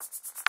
you